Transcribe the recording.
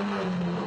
Música